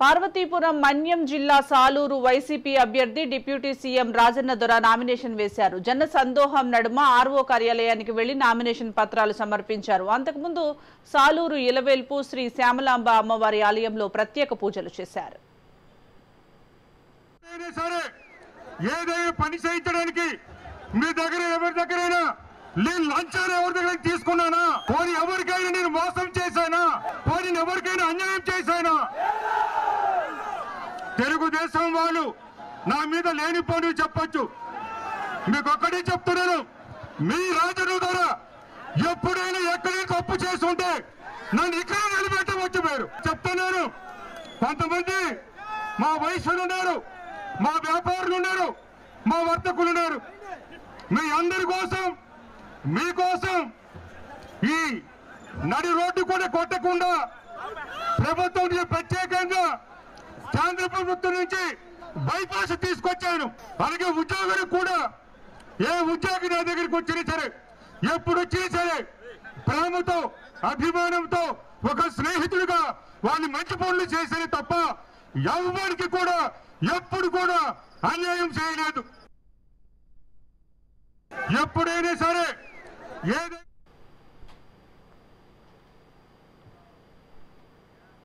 పార్వతీపురం మన్యం జిల్లా సాలూరు వైసీపీ అభ్యర్థి deputy CM Rajanna Dora nomination వేశారు. జన సందోహం నడుమ ఆర్వో కార్యాలయానికి వెళ్ళి నామినేషన్ పత్రాలు సమర్పించారు. అంతకుముందు సాలూరు ఇలవేల్పు శ్రీ శ్యామలాంబ అమ్మవారి ఆలయంలో ప్రత్యేక పూజలు చేశారు. పని చేయించడానికి మీ దగ్గర ఎవరి దగ్గరైనా నేను ఎవరి దగ్గర తీసుకున్నానా? పోనీ ఎవరికైనా నేను మోసం చేశానా? పోనీ ఎవరికైనా అన్యాయం చేశానా? తెలుగుదేశం వాళ్ళు నా మీద లేనిపోని చెప్పచ్చు. చెప్పొచ్చు మీకు ఒక్కడే చెప్తున్నాను మీ రాజను ద్వారా ఎప్పుడైనా ఎక్కడైనా తప్పు చేస్తుంటే నన్ను ఇక్కడ నిలబెట్టవచ్చు మీరు. చెప్తున్నాను కొంతమంది మా వయసులు ఉన్నారు మా వ్యాపారులు ఉన్నారు మా వర్తకులు ఉన్నారు. మీ అందరి కోసం మీకోసం ఈ నడి రోడ్డు కూడా కొట్టకుండా ప్రభుత్వం కేంద్ర ప్రభుత్వం నుంచి బైపాస్ తీసుకొచ్చాను. అలాగే ఉద్యోగులకు కూడా ఏ ఉద్యోగి నా దగ్గరికి వచ్చినా సరే ఎప్పుడు వచ్చినా సరే ప్రేమతో అభిమానంతో ఒక స్నేహితుడిగా వాళ్ళు మంచి పనులు చేసేది తప్ప ఎవరికి కూడా ఎప్పుడు కూడా అన్యాయం చేయలేదు. ఎప్పుడైనా సరే ఏదైనా